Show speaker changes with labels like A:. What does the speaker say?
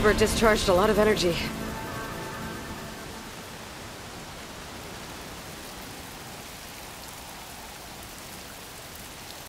A: Stormbird discharged a lot of energy.